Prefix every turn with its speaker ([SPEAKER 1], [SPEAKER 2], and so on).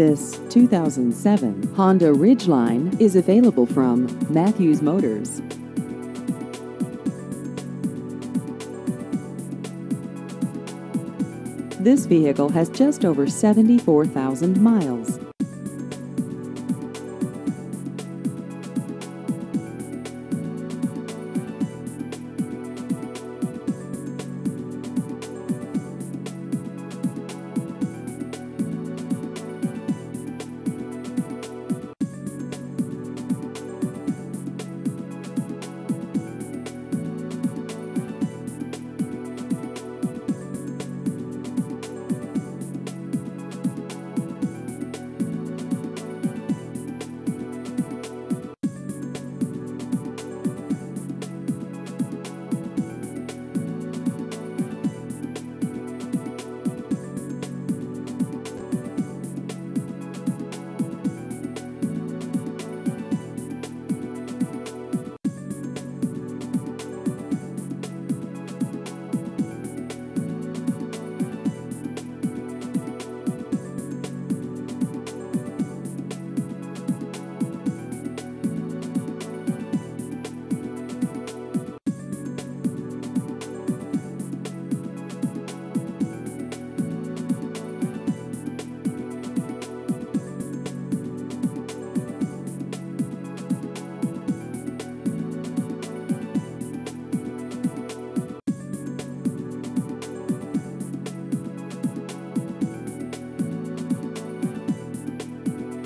[SPEAKER 1] This 2007 Honda Ridgeline is available from Matthews Motors. This vehicle has just over 74,000 miles.